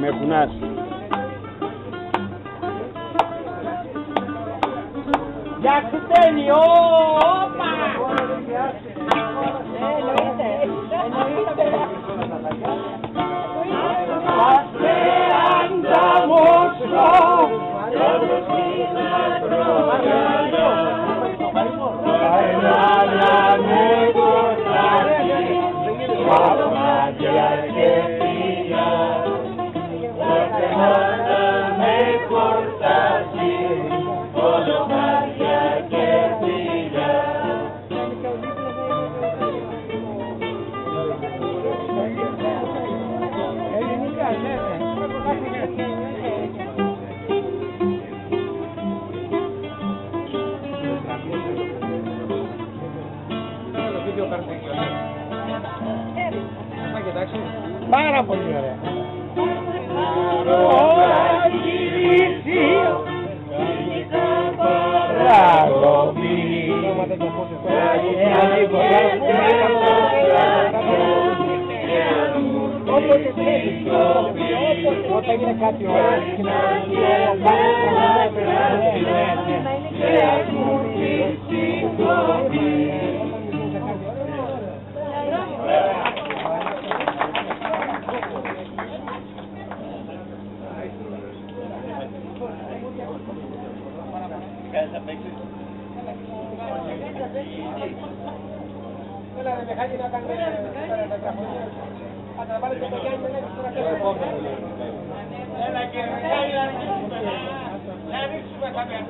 me funás. ¡Yaxtenio! ¡Opa! andamos Para, Bolívar. Thank. What you Gracias. ¿Cuál es?